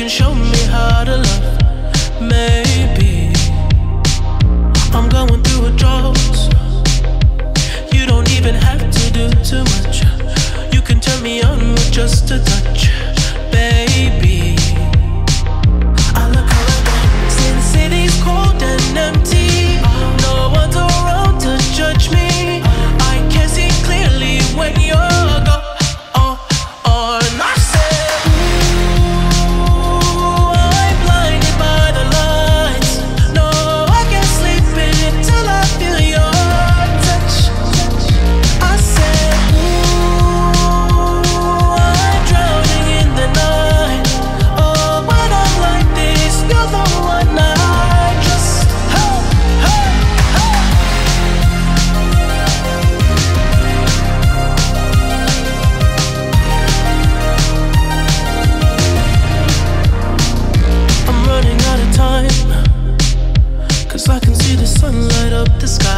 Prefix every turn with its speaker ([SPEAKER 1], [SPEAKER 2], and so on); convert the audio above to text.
[SPEAKER 1] can show me how to love, maybe I'm going through a drought You don't even have to do too much. You can turn me on with just a touch, baby Cause I can see the sun light up the sky